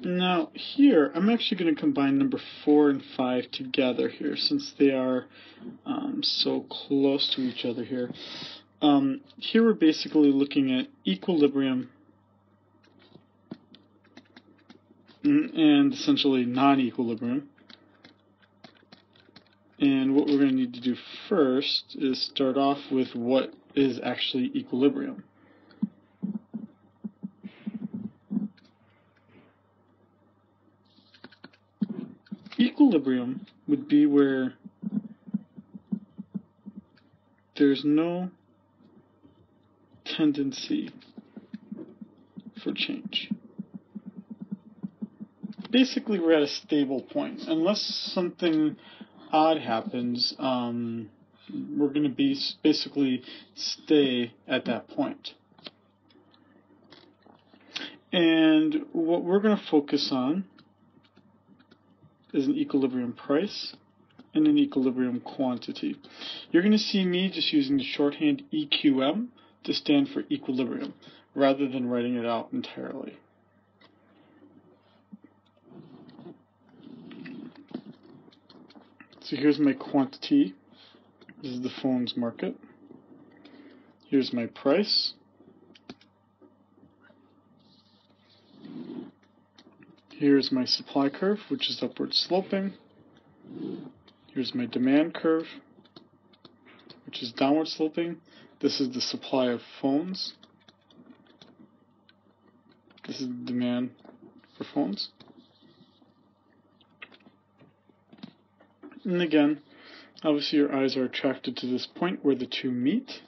Now here, I'm actually going to combine number 4 and 5 together here since they are um, so close to each other here. Um, here we're basically looking at equilibrium and essentially non-equilibrium. And what we're going to need to do first is start off with what is actually equilibrium. Equilibrium would be where there's no tendency for change. Basically, we're at a stable point. Unless something odd happens, um, we're going to be basically stay at that point. And what we're going to focus on is an equilibrium price and an equilibrium quantity. You're going to see me just using the shorthand EQM to stand for equilibrium rather than writing it out entirely. So here's my quantity. This is the phone's market. Here's my price. Here's my supply curve, which is upward sloping. Here's my demand curve, which is downward sloping. This is the supply of phones. This is the demand for phones. And again, obviously your eyes are attracted to this point where the two meet,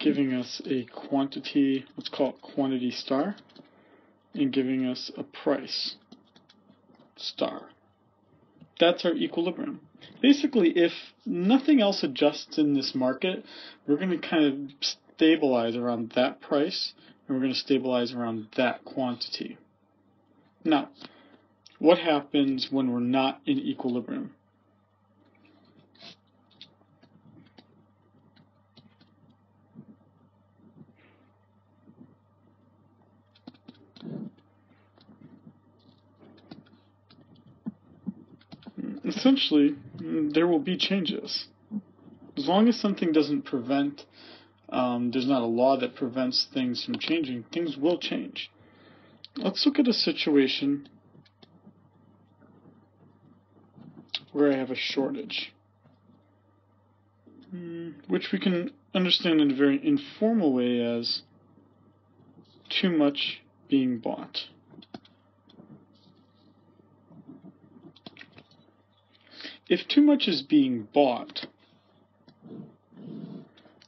giving us a quantity, let's call it quantity star, and giving us a price star. That's our equilibrium. Basically, if nothing else adjusts in this market, we're going to kind of stabilize around that price, and we're going to stabilize around that quantity. Now, what happens when we're not in equilibrium? Essentially, there will be changes. As long as something doesn't prevent, um, there's not a law that prevents things from changing, things will change. Let's look at a situation where I have a shortage, hmm, which we can understand in a very informal way as too much being bought. If too much is being bought,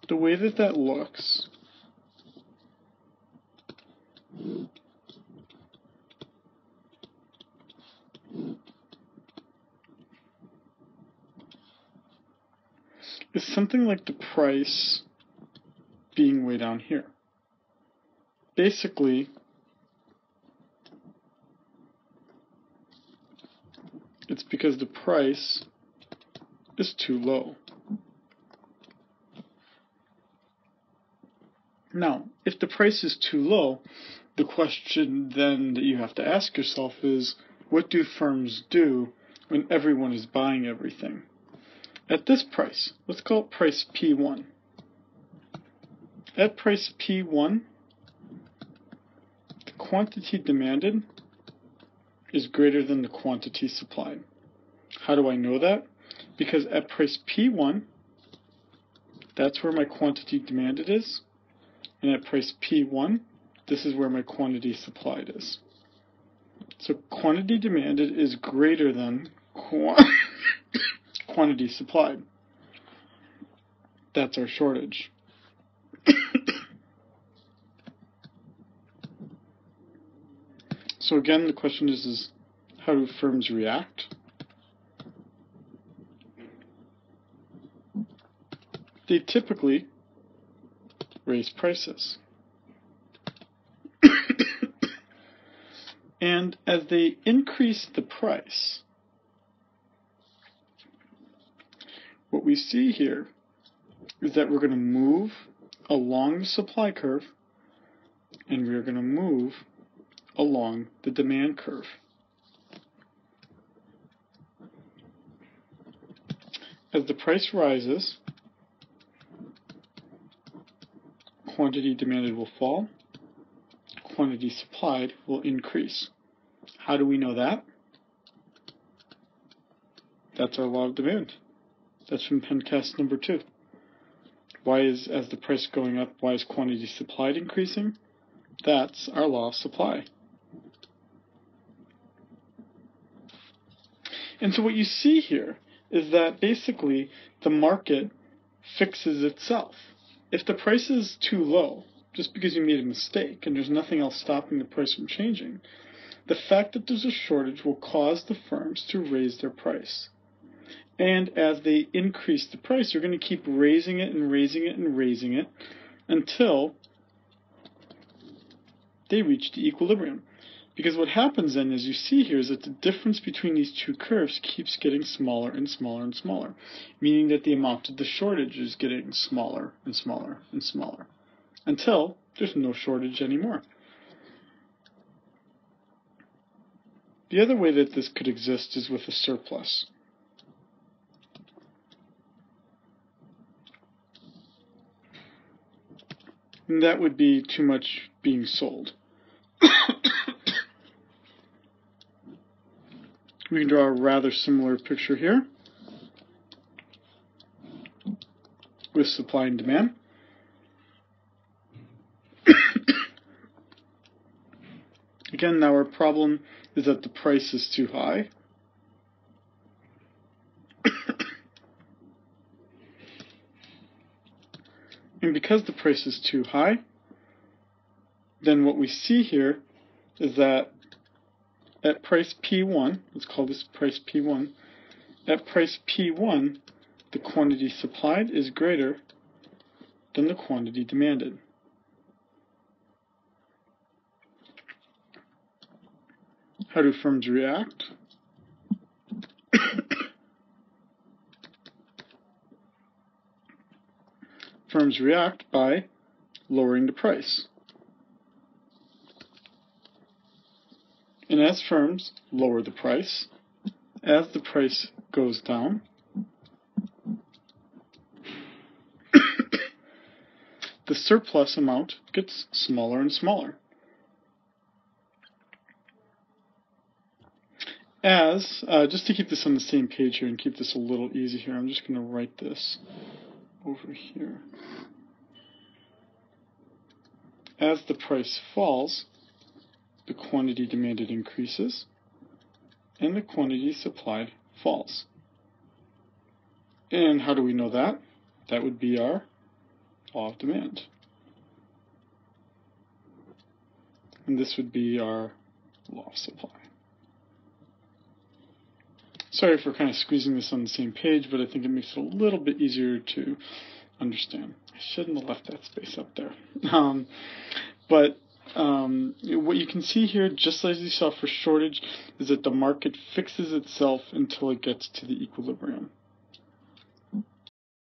the way that that looks is something like the price being way down here. Basically, it's because the price is too low. Now, if the price is too low, the question then that you have to ask yourself is, what do firms do when everyone is buying everything? At this price, let's call it price P1. At price P1, the quantity demanded is greater than the quantity supplied. How do I know that? Because at price P1, that's where my quantity demanded is, and at price P1, this is where my quantity supplied is. So quantity demanded is greater than quantity supplied. That's our shortage. so again, the question is, is how do firms react? They typically raise prices. and as they increase the price, what we see here is that we're going to move along the supply curve and we're going to move along the demand curve. As the price rises, quantity demanded will fall, quantity supplied will increase. How do we know that? That's our law of demand. That's from Pencast number two. Why is, as the price going up, why is quantity supplied increasing? That's our law of supply. And so what you see here is that basically the market fixes itself. If the price is too low, just because you made a mistake and there's nothing else stopping the price from changing, the fact that there's a shortage will cause the firms to raise their price. And as they increase the price, they're going to keep raising it and raising it and raising it until they reach the equilibrium. Because what happens then, as you see here, is that the difference between these two curves keeps getting smaller and smaller and smaller, meaning that the amount of the shortage is getting smaller and smaller and smaller until there's no shortage anymore. The other way that this could exist is with a surplus. And that would be too much being sold. We can draw a rather similar picture here with supply and demand. Again, now our problem is that the price is too high. and because the price is too high, then what we see here is that at price P1, let's call this price P1, at price P1, the quantity supplied is greater than the quantity demanded. How do firms react? firms react by lowering the price. And as firms lower the price, as the price goes down, the surplus amount gets smaller and smaller. As, uh, just to keep this on the same page here and keep this a little easy here, I'm just going to write this over here. As the price falls, the quantity demanded increases and the quantity supplied falls. And how do we know that? That would be our law of demand. And this would be our law of supply. Sorry for kind of squeezing this on the same page, but I think it makes it a little bit easier to understand. I shouldn't have left that space up there. Um, but um, what you can see here, just as you saw for shortage, is that the market fixes itself until it gets to the equilibrium.